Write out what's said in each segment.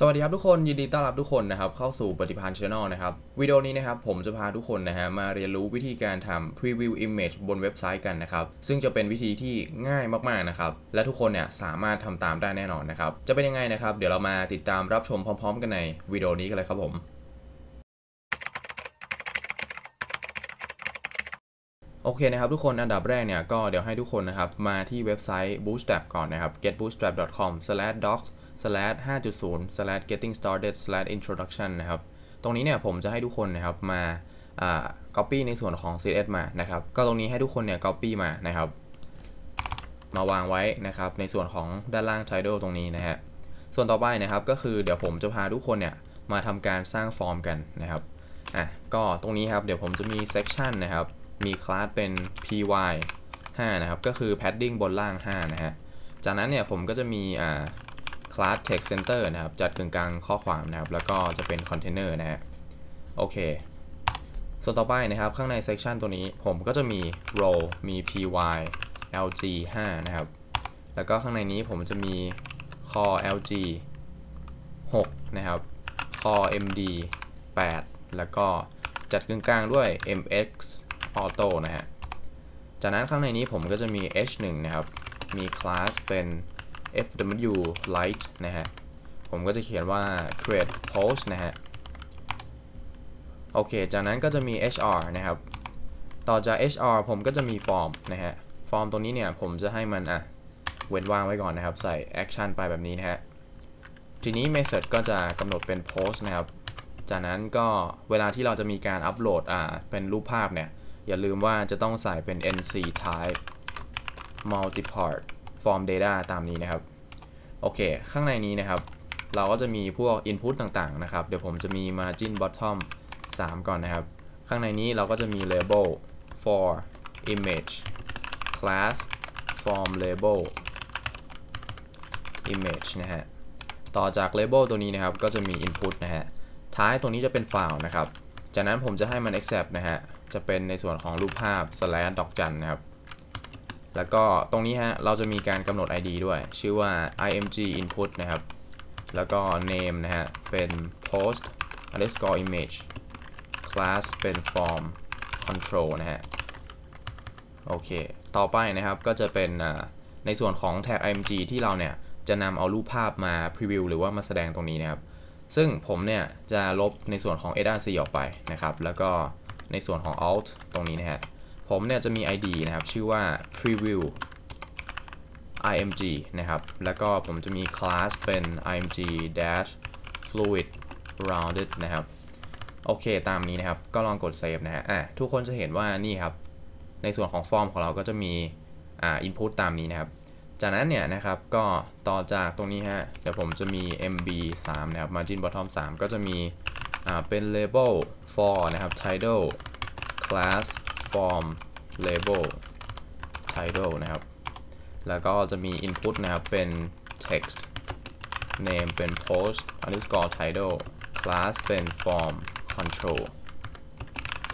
สวัสดีครับทุกคนยินดีต้อนรับทุกคนนะครับเข้าสู่ปฏิพันธ์ช anel นะครับวิดีโอนี้นะครับผมจะพาทุกคนนะฮะมาเรียนรู้วิธีการทำ preview image บนเว็บไซต์กันนะครับซึ่งจะเป็นวิธีที่ง่ายมากๆนะครับและทุกคนเนี่ยสามารถทำตามได้แน่นอนนะครับจะเป็นยังไงนะครับเดี๋ยวเรามาติดตามรับชมพร้อม ๆ กันในวิดีโอนี้กันเลยครับผมโอเคนะครับทุกคนอันดับแรกเนี่ยก็เดี๋ยวให้ทุกคนนะครับมาที่เว็บไซต์ Bootstrap ก่อนนะครับ getbootstrap.com/docs slash 5.0 slash getting started slash introduction นะครับ ตรงนี้เนี่ยผมจะให้ทุกคนนะครับมา copy ในส่วนของ CSS มานะครับ ก็ตรงนี้ให้ทุกคนเนี่ย copy มานะครับ มาวางไว้นะครับ ในส่วนของด้านล่าง title ตรงนี้นะฮะ ส่วนต่อไปนะครับก็คือเดี๋ยวผมจะพาทุกคนเนี่ยมาทำการสร้างฟอร์มกันนะครับ อะ ก็ตรงนี้ครับ เดี๋ยวผมจะมี section นะครับ มีคลาสเป็น py 5 นะครับ ก็คือ padding บนล่าง 5 นะฮะ จากนั้นเนี่ยผมก็จะมีอ่า class text center นะครับ จัดกึ่งกลางข้อความนะครับ แล้วก็จะเป็น container นะฮะ โอเค ส่วนต่อไปนะครับ ข้างใน section ตัวนี้ผมก็จะมี row มี py lg 5นะครับ แล้วก็ข้างในนี้ผมจะมี core lg 6นะครับ core md 8 แล้วก็จัดกึ่งกลางด้วย mx auto นะฮะ จากนั้นข้างในนี้ผมก็จะมี h1 นะครับ มี class เป็น fw light นะฮะ ผมก็จะเขียนว่า create post นะฮะ โอเค จากนั้นก็จะมี hr นะครับ ต่อจาก hr ผมก็จะมี form นะฮะ form ตัวนี้เนี่ย ผมจะให้มันอะ เว้นว่างไว้ก่อนนะครับ ใส่ action ไปแบบนี้นะฮะ ทีนี้ method ก็จะกำหนดเป็น post นะครับ จากนั้นก็เวลาที่เราจะมีการอัปโหลดอ่า เป็นรูปภาพเนี่ย อย่าลืมว่าจะต้องใส่เป็น nc type multipart form data ตามนี้นะครับ โอเค ข้างในนี้นะครับ เราก็จะมีพวก input ต่างๆ นะครับ เดี๋ยวผมจะมี margin bottom 3 ก่อนนะครับ ข้างในนี้เราก็จะมี label for image class form label image นะฮะ ต่อจาก label ตัวนี้นะครับ ก็จะมี input นะฮะ ท้ายตรงนี้จะเป็น file นะครับ จากนั้นผมจะให้มัน accept นะฮะ จะเป็นในส่วนของรูปภาพ slash ดอกจันนะครับ แล้วก็ตรงนี้ฮะ เราจะมีการกำหนด ID ด้วย ชื่อว่า img input นะครับ แล้วก็ name นะฮะ เป็น post underscore image class เป็น form control นะฮะ โอเค ต่อไปนะครับ ก็จะเป็นในส่วนของ tag img ที่เราเนี่ย จะนำเอารูปภาพมา preview หรือว่ามาแสดงตรงนี้นะครับ ซึ่งผมเนี่ย จะลบในส่วนของ src ออกไปนะครับ แล้วก็ในส่วนของ alt ตรงนี้นะฮะ ผมเนี่ยจะมี ID นะครับ ชื่อว่า preview img นะครับ แล้วก็ผมจะมี class เป็น img dash fluid rounded นะครับ โอเค ตามนี้นะครับ ก็ลองกด save นะฮะ อะ ทุกคนจะเห็นว่านี่ครับ ในส่วนของฟอร์มของเราก็จะมี อ่า input ตามนี้นะครับ จากนั้นเนี่ยนะครับ ก็ต่อจากตรงนี้ฮะ เดี๋ยวผมจะมี mb 3นะครับ margin bottom 3 ก็จะมี อ่า เป็น label for นะครับ title class form label title นะครับ แล้วก็จะมี input นะครับ เป็น text name เป็น post underscore title class เป็น form control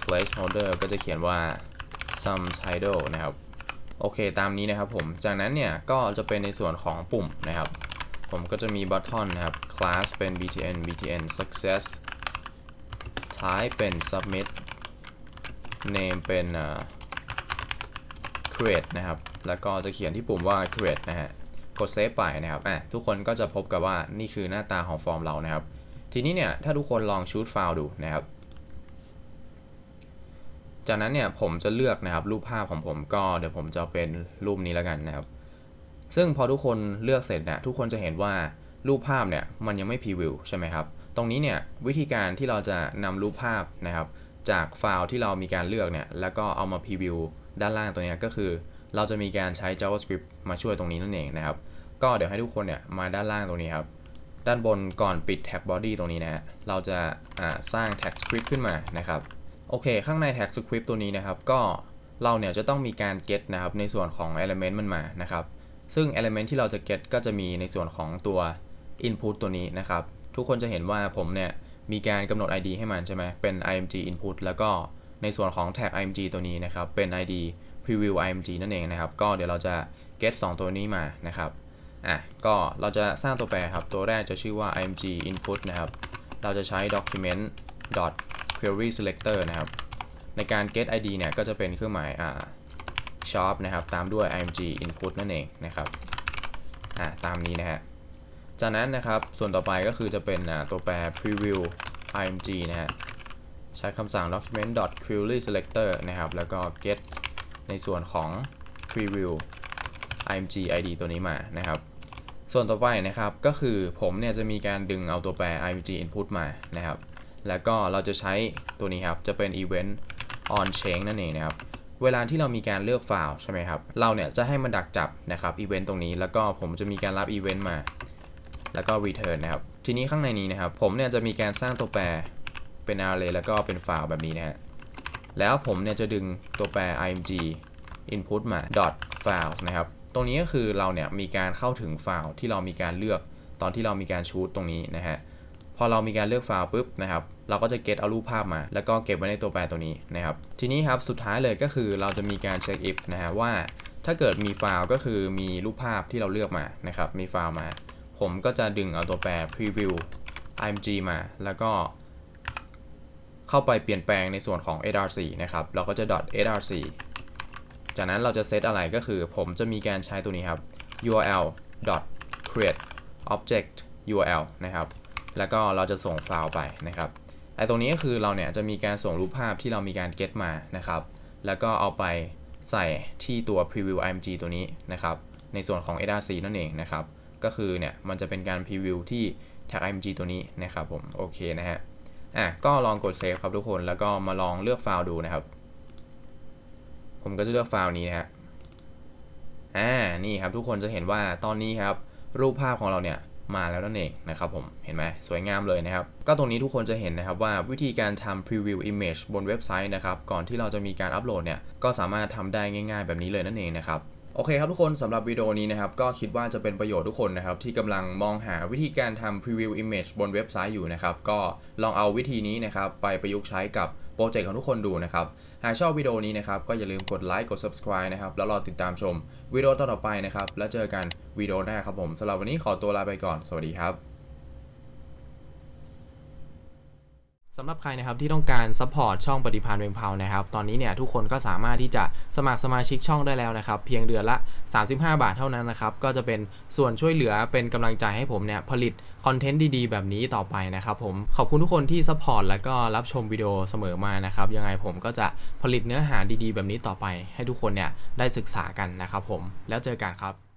placeholder ก็จะเขียนว่า some title นะครับ โอเค ตามนี้นะครับผม จากนั้นเนี่ย ก็จะเป็นในส่วนของปุ่มนะครับ ผมก็จะมี button นะครับ class เป็น btn btn success type เป็น submit name เป็น create นะครับ แล้วก็จะเขียนที่ปุ่มว่า create นะฮะ กด save ไปนะครับอะทุกคนก็จะพบกับว่านี่คือหน้าตาของฟอร์มเรานะครับ ทีนี้เนี่ย ถ้าทุกคนลอง shoot file ดูนะครับ จากนั้นเนี่ย ผมจะเลือกนะครับรูปภาพของผมก็เดี๋ยวผมจะเป็นรูปนี้แล้วกันนะครับ ซึ่งพอทุกคนเลือกเสร็จเนี่ยทุกคนจะเห็นว่ารูปภาพเนี่ยมันยังไม่พรีวิวใช่ไหมครับ ตรงนี้เนี่ยวิธีการที่เราจะนำรูปภาพนะครับ จากไฟล์ที่เรามีการเลือกเนี่ย แล้วก็เอามาพรีวิวด้านล่างตัวนี้ก็คือ เราจะมีการใช้ JavaScript มาช่วยตรงนี้นั่นเองนะครับ ก็เดี๋ยวให้ทุกคนเนี่ยมาด้านล่างตรงนี้ครับ ด้านบนก่อนปิด tag body ตรงนี้นะฮะ เราจะสร้าง tag script ขึ้นมานะครับ โอเค ข้างใน tag script ตัวนี้นะครับ ก็เราเนี่ยจะต้องมีการ get นะครับในส่วนของ element มันมานะครับ ซึ่ง element ที่เราจะ get ก็จะมีในส่วนของตัว input ตัวนี้นะครับ ทุกคนจะเห็นว่าผมเนี่ย มีการกำหนด ID ให้มันใช่ไหมเป็น img input แล้วก็ในส่วนของ tag img ตัวนี้นะครับ เป็น id preview img นั่นเองนะครับ ก็เดี๋ยวเราจะ get 2 ตัวนี้มานะครับ อะ ก็เราจะสร้างตัวแปรครับ ตัวแรกจะชื่อว่า img input นะครับ เราจะใช้ document query selector นะครับ ในการ get id เนี่ย ก็จะเป็นเครื่องหมาย อ่า shop นะครับ ตามด้วย img input นั่นเองนะครับ อ่าตามนี้นะฮะ จากนั้นนะครับส่วนต่อไปก็คือจะเป็นตัวแปร preview img นะฮะใช้คำสั่ง document query selector นะครับ แล้วก็ get ในส่วนของ preview img id ตัวนี้มานะครับ ส่วนต่อไปนะครับก็คือผมเนี่ยจะมีการดึงเอาตัวแปร img input มานะครับ แล้วก็เราจะใช้ตัวนี้ครับ จะเป็น event on change นั่นเองนะครับ เวลาที่เรามีการเลือกไฟล์ใช่ไหมครับ เราเนี่ยจะให้มันดักจับนะครับ event ตรงนี้ แล้วก็ผมจะมีการรับ event มา แล้วก็ return นะครับ ทีนี้ข้างในนี้นะครับ ผมเนี่ยจะมีการสร้างตัวแปรเป็น array แล้วก็เป็นไฟล์แบบนี้นะฮะ แล้วผมเนี่ยจะดึงตัวแปร img input มา dot files นะครับ ตรงนี้ก็คือเราเนี่ยมีการเข้าถึงไฟล์ที่เรามีการเลือกตอนที่เรามีการชูตตรงนี้นะฮะ พอเรามีการเลือกไฟล์ปุ๊บนะครับ เราก็จะ get เอารูปภาพมา แล้วก็เก็บไว้ในตัวแปรตัวนี้นะครับ ทีนี้ครับสุดท้ายเลยก็คือเราจะมีการ check if นะฮะว่าถ้าเกิดมีไฟล์ก็คือมีรูปภาพที่เราเลือกมานะครับ มีไฟล์มา ผมก็จะดึงเอาตัวแปร preview img มา แล้วก็ เข้าไปเปลี่ยนแปลงในส่วนของ src นะครับ เราก็จะ .src จากนั้นเราจะเซตอะไรก็คือ ผมจะมีการใช้ตัวนี้ครับ url create object url นะครับ แล้วก็เราจะส่งไฟล์ไปนะครับไอตรงนี้ก็คือเราเนี่ยจะมีการส่งรูปภาพที่เรามีการ get มานะครับ แล้วก็เอาไปใส่ที่ตัว preview img ตัวนี้นะครับ ในส่วนของ src นั่นเองนะครับ ก็คือเนี่ยมันจะเป็นการ preview ที่ tag img ตัวนี้นะครับผมโอเคนะฮะอะก็ลองกดเซฟครับทุกคนแล้วก็มาลองเลือกไฟล์ดูนะครับ ผมก็จะเลือกไฟล์นี้นะฮะอ่านี่ครับทุกคนจะเห็นว่าตอนนี้ครับรูปภาพของเราเนี่ยมาแล้วนั่นเองนะครับผมเห็นไหมสวยงามเลยนะครับ ก็ตรงนี้ทุกคนจะเห็นนะครับว่าวิธีการทำ preview image บนเว็บไซต์นะครับ ก่อนที่เราจะมีการอัปโหลดเนี่ย ก็สามารถทำได้ง่ายๆ แบบนี้เลยนั่นเองนะครับ โอเคครับทุกคนสำหรับวิดีโอนี้นะครับ ก็คิดว่าจะเป็นประโยชน์ทุกคนนะครับ ที่กำลังมองหาวิธีการทำ preview image บนเว็บไซต์อยู่นะครับ ก็ลองเอาวิธีนี้นะครับ ไปประยุกต์ใช้กับโปรเจกต์ของทุกคนดูนะครับ หากชอบวิดีโอนี้นะครับ ก็อย่าลืมกดไลค์กด subscribe นะครับ แล้วรอติดตามชมวิดีโอต่อไปนะครับ แล้วเจอกันวิดีโอหน้าครับผมสำหรับวันนี้ขอตัวลาไปก่อน สวัสดีครับ สำหรับใครนะครับที่ต้องการ support ช่องปฏิพานเวงเพานะครับตอนนี้เนี่ยทุกคนก็สามารถที่จะสมัครสมาชิกช่องได้แล้วนะครับ เพียงเดือนละ 35 บาทเท่านั้นนะครับ ก็จะเป็นส่วนช่วยเหลือเป็นกำลังใจให้ผมเนี่ยผลิตคอนเทนต์ดีๆ แบบนี้ต่อไปนะครับผมขอบคุณทุกคนที่ support แล้วก็รับชมวิดีโอเสมอมานะครับ ยังไงผมก็จะผลิตเนื้อหาดีๆ แบบนี้ต่อไป ให้ทุกคนเนี่ยได้ศึกษากันนะครับผมแล้วเจอกันครับ